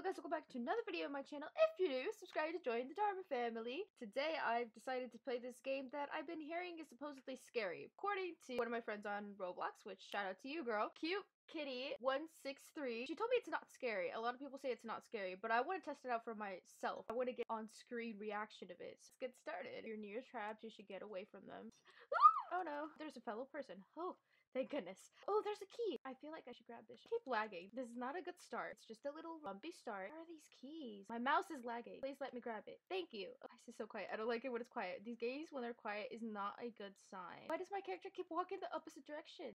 Hello guys, welcome back to another video on my channel. If you're new, subscribe to join the Dharma family. Today I've decided to play this game that I've been hearing is supposedly scary. According to one of my friends on Roblox, which shout out to you girl, Cute Kitty 163. She told me it's not scary. A lot of people say it's not scary, but I want to test it out for myself. I want to get on-screen reaction of it. So let's get started. You're near traps, you should get away from them. oh no, there's a fellow person. Oh, Thank goodness. Oh, there's a key. I feel like I should grab this. Keep lagging. This is not a good start. It's just a little bumpy start. Where are these keys? My mouse is lagging. Please let me grab it. Thank you. Oh, this is so quiet. I don't like it when it's quiet. These games, when they're quiet, is not a good sign. Why does my character keep walking the opposite direction?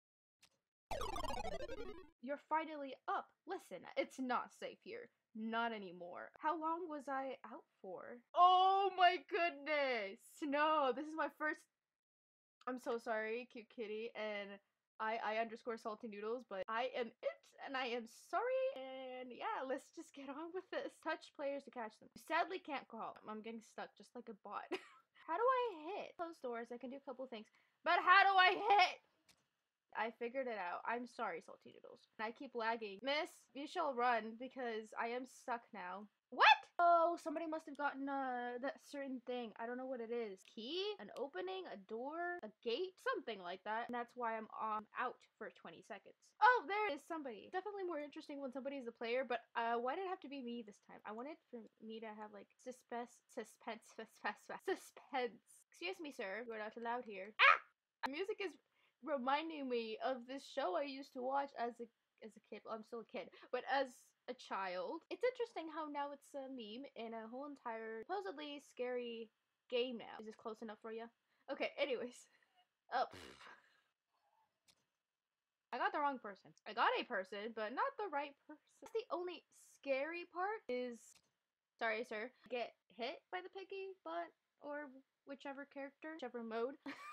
You're finally up. Listen, it's not safe here. Not anymore. How long was I out for? Oh my goodness! No, this is my first. I'm so sorry, cute kitty, and I I underscore salty noodles, but I am it, and I am sorry. And yeah, let's just get on with this. Touch players to catch them. Sadly, can't call. I'm getting stuck just like a bot. how do I hit? Close doors. I can do a couple things, but how do I hit? I figured it out. I'm sorry, salty noodles. I keep lagging. Miss, you shall run because I am stuck now. What? Oh, somebody must have gotten uh, that certain thing. I don't know what it is. Key? An opening? A door? A gate? Something like that. And that's why I'm um, out for 20 seconds. Oh, there is somebody. Definitely more interesting when somebody is a player, but uh, why did it have to be me this time? I wanted for me to have like suspense, suspense, suspense, suspense. Excuse me, sir. You're not allowed here. Ah! Music is reminding me of this show I used to watch as a as a kid. Well, I'm still a kid, but as a child. It's interesting how now it's a meme in a whole entire supposedly scary game now. Is this close enough for you? Okay, anyways. Oh. I got the wrong person. I got a person, but not the right person. That's the only scary part is sorry, sir. Get hit by the piggy butt or whichever character, whichever mode.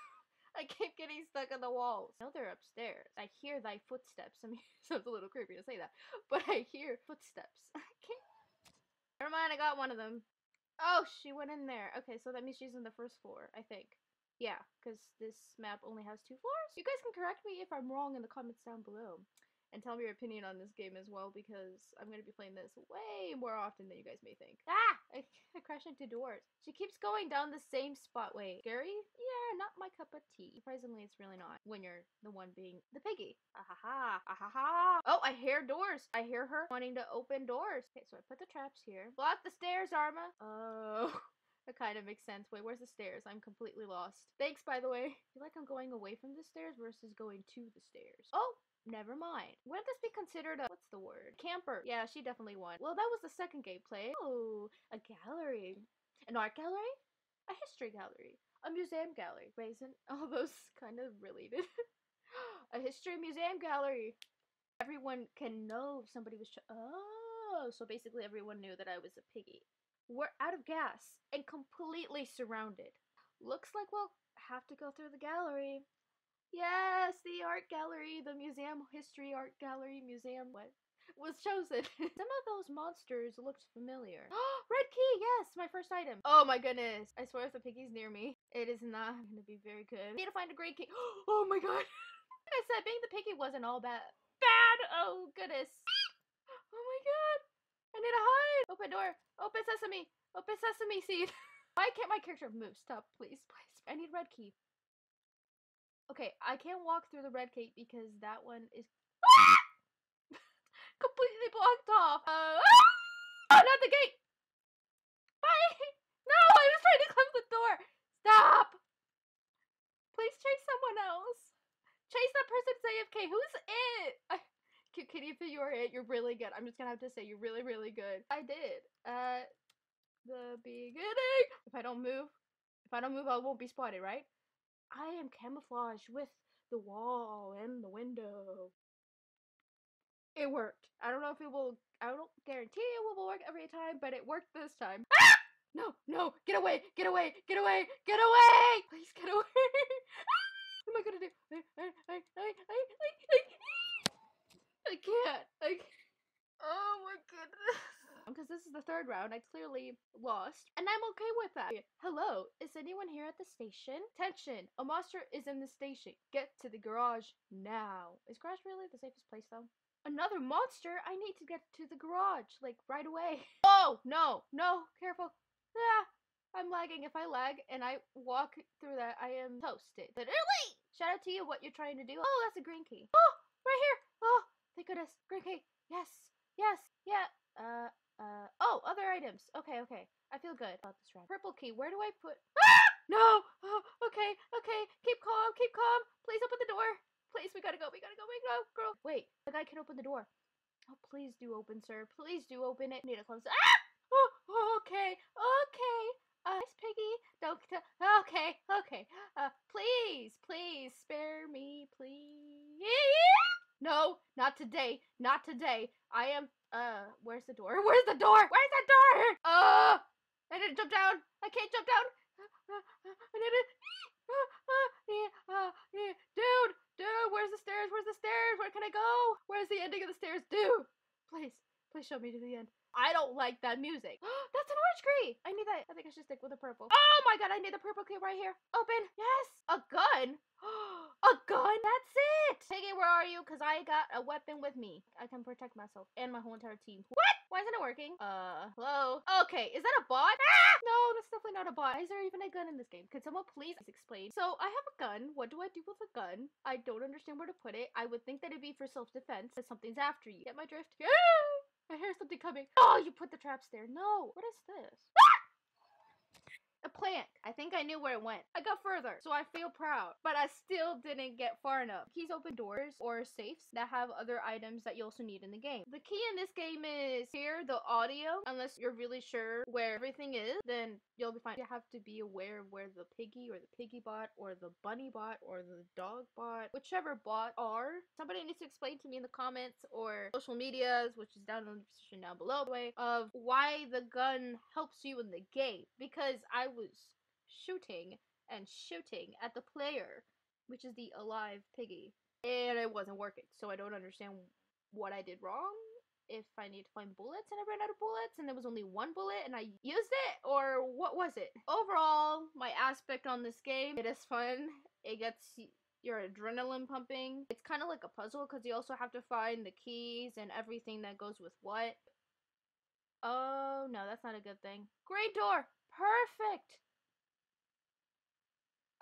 I keep getting stuck on the walls. I know they're upstairs. I hear thy footsteps. I mean, sounds a little creepy to say that, but I hear footsteps. I can't. Never mind, I got one of them. Oh, she went in there. Okay, so that means she's in the first floor, I think. Yeah, because this map only has two floors. You guys can correct me if I'm wrong in the comments down below and tell me your opinion on this game as well because I'm going to be playing this way more often than you guys may think. Ah! I, I crashed into doors. She keeps going down the same spot. Wait, scary? Yeah, not my cup of tea. Surprisingly, it's really not when you're the one being the piggy. Ah ha ha. Ah ha ha. Oh, I hear doors. I hear her wanting to open doors. Okay, so I put the traps here. Block the stairs, Arma. Oh. That kind of makes sense. Wait, where's the stairs? I'm completely lost. Thanks, by the way. I feel like I'm going away from the stairs versus going to the stairs. Oh, Never mind. Wouldn't this be considered a what's the word? Camper. Yeah, she definitely won. Well, that was the second gameplay. Oh, a gallery. An art gallery? A history gallery. A museum gallery. Wait, isn't all those kind of related? a history museum gallery. Everyone can know somebody was Oh, so basically everyone knew that I was a piggy. We're out of gas and completely surrounded. Looks like we'll have to go through the gallery. Yes, the art gallery, the museum history art gallery museum what was chosen. Some of those monsters looked familiar. Red key, yes, my first item. Oh my goodness. I swear if the piggy's near me, it is not gonna be very good. I need to find a great key. Oh my god. like I said, being the piggy wasn't all bad. Bad! Oh goodness. Oh my god. I need to hide. Open door. Open sesame. Open sesame seed. Why can't my character move? Stop, please, please. I need red key. Okay, I can't walk through the red gate because that one is completely blocked off. Uh, oh, not the gate! Bye! No, I was trying to close the door. Stop! Please chase someone else. Chase that person's AFK. Who's it? Cute Kitty, if you're it, you're really good. I'm just gonna have to say you're really, really good. I did. At the beginning. If I don't move, if I don't move, I won't be spotted, right? I am camouflaged with the wall and the window. It worked. I don't know if it will, I don't guarantee it will work every time, but it worked this time. Ah! No, no, get away, get away, get away, get away! Please get away! what am I gonna do? I, I, I, I, I, I, I can't. I can't. Oh my goodness because this is the third round. I clearly lost, and I'm okay with that. Hello, is anyone here at the station? Tension, a monster is in the station. Get to the garage now. Is garage really the safest place though? Another monster? I need to get to the garage, like, right away. Oh, no, no, careful. Ah, I'm lagging. If I lag and I walk through that, I am toasted. Literally! Shout out to you what you're trying to do. Oh, that's a green key. Oh, right here. Oh, thank goodness. Green key. Yes, yes, yeah. Uh, uh, oh, other items. Okay, okay. I feel good about this round. Purple key. Where do I put? Ah! No. Oh, okay, okay. Keep calm. Keep calm. Please open the door. Please, we gotta go. We gotta go. We gotta go, girl. Wait, the guy can open the door. Oh, please do open, sir. Please do open it. Need to close. Ah! Oh, okay, okay. Uh, Miss Piggy, don't. Okay, okay. Uh, please, please spare me, please. No, not today. Not today. I am. Uh, where's the door? Where's the door? Where's the door? Uh, I didn't jump down. I can't jump down. I didn't. Dude, dude, where's the stairs? Where's the stairs? Where can I go? Where's the ending of the stairs? Dude, please, please show me to the end. I don't like that music. That's an orange key. I need that. I think I should stick with the purple. Oh my god, I need the purple key right here. Open. Yes. A gun. gun? That's it. Piggy, where are you? Because I got a weapon with me. I can protect myself and my whole entire team. What? Why isn't it working? Uh, hello? Okay, is that a bot? Ah! No, that's definitely not a bot. Why is there even a gun in this game? Could someone please explain? So, I have a gun. What do I do with a gun? I don't understand where to put it. I would think that it'd be for self-defense, that something's after you. Get my drift? Yeah! I hear something coming. Oh, you put the traps there. No. What is this? A I think I knew where it went. I got further, so I feel proud. But I still didn't get far enough. Keys open doors or safes that have other items that you also need in the game. The key in this game is hear the audio. Unless you're really sure where everything is, then you'll be fine. You have to be aware of where the piggy or the piggy bot or the bunny bot or the dog bot, whichever bot are. Somebody needs to explain to me in the comments or social medias, which is down in the description down below, way of why the gun helps you in the game. Because I was shooting and shooting at the player, which is the alive piggy, and it wasn't working. So I don't understand what I did wrong. If I need to find bullets and I ran out of bullets and there was only one bullet and I used it, or what was it? Overall, my aspect on this game, it is fun. It gets your adrenaline pumping. It's kind of like a puzzle because you also have to find the keys and everything that goes with what. No, that's not a good thing. Great door! Perfect!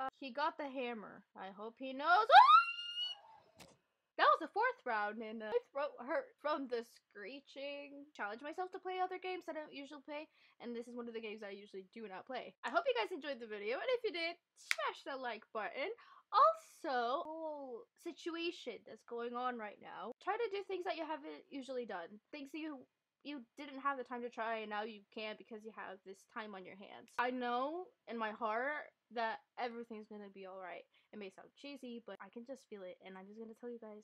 Uh, he got the hammer. I hope he knows. That was the fourth round, and uh, my throat hurt from the screeching. Challenge myself to play other games that I don't usually play, and this is one of the games I usually do not play. I hope you guys enjoyed the video, and if you did, smash that like button. Also, whole situation that's going on right now. Try to do things that you haven't usually done. Things that you you didn't have the time to try and now you can because you have this time on your hands. I know in my heart that everything's gonna be alright. It may sound cheesy, but I can just feel it and I'm just gonna tell you guys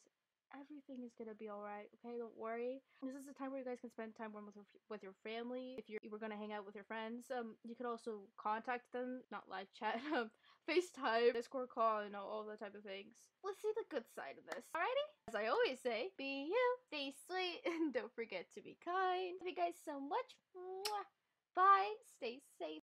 everything is gonna be alright, okay? Don't worry. This is a time where you guys can spend time with with your family. If you're you were gonna hang out with your friends, um, you could also contact them, not live chat, um, FaceTime, Discord call, you know, all the type of things. Let's see the good side of this. Alrighty? As I always say, be you, stay sweet, and don't forget to be kind. Love you guys so much. Mwah. Bye. Stay safe.